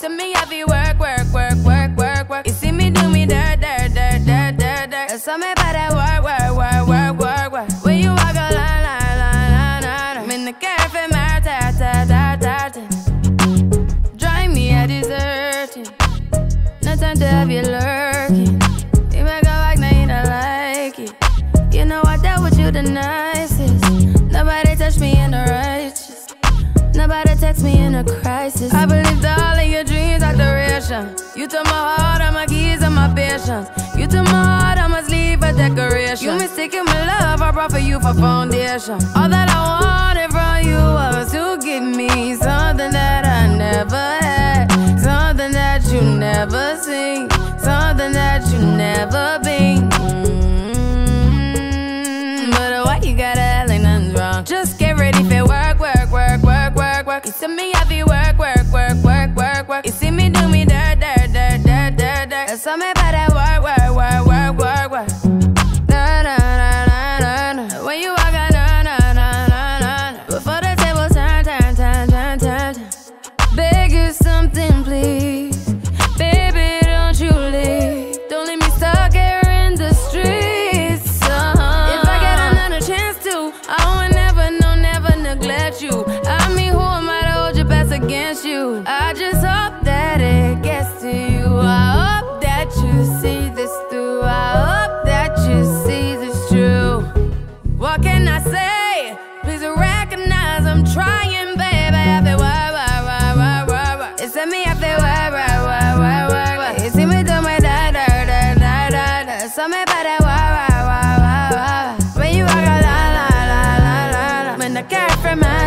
to me, I be work, work, work, work, work, work. You see me do me dirt, dirt, dirt, dirt, dirt, dirt. That's me by that work, work, work, work, work, work. When you walk a line, line, line, line, line. I'm in the cafe, my ta, ta, ta, ta, ta. Drive me a deserting. No time to have you lurking. You make a like, now you don't like it. You know I dealt with you the nicest. Nobody touched me in the righteous. Nobody text me in a crisis. I believed all You took my heart, all my keys, and my patience. You took my heart, I must leave a decoration. You mistaken my love, I brought for you for foundation. All that I wanted from you was to give me something me by that work,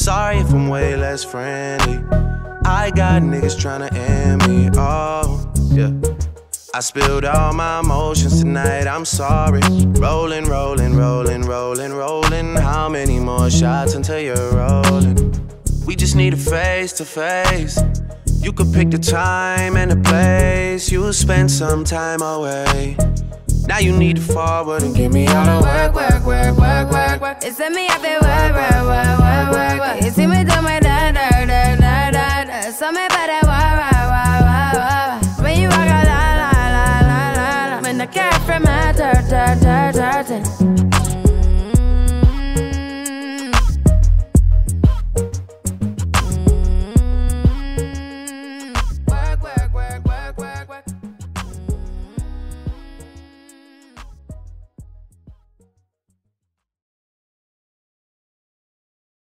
sorry if I'm way less friendly. I got niggas tryna end me. Oh, yeah. I spilled all my emotions tonight, I'm sorry. Rolling, rolling, rolling, rolling, rolling. How many more shots until you're rolling? We just need a face to face. You could pick the time and the place. You'll spend some time away. Now you need to forward and give me all the work, work, work, work, work, work. It's me, I feel work, work, work, work, work, work. You see me do my da, da, da, da, da, da. So me wah, wah, wah, wah, wah, wah. When you walk a la, la, la, la, la, la. When the cat from my ta, ta, ta, ta.